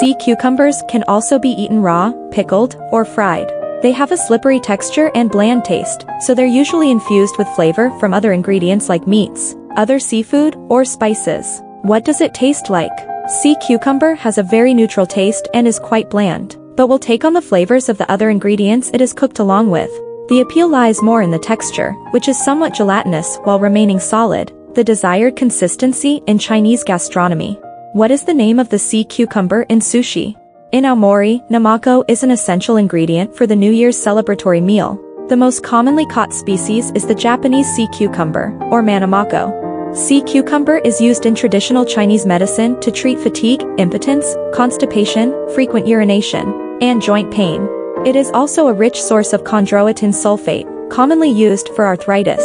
Sea cucumbers can also be eaten raw, pickled, or fried. They have a slippery texture and bland taste, so they're usually infused with flavor from other ingredients like meats, other seafood, or spices. What does it taste like? Sea cucumber has a very neutral taste and is quite bland, but will take on the flavors of the other ingredients it is cooked along with. The appeal lies more in the texture, which is somewhat gelatinous while remaining solid, the desired consistency in Chinese gastronomy. What is the name of the sea cucumber in sushi? In Aomori, namako is an essential ingredient for the New Year's celebratory meal. The most commonly caught species is the Japanese sea cucumber, or manamako. Sea cucumber is used in traditional Chinese medicine to treat fatigue, impotence, constipation, frequent urination, and joint pain. It is also a rich source of chondroitin sulfate, commonly used for arthritis.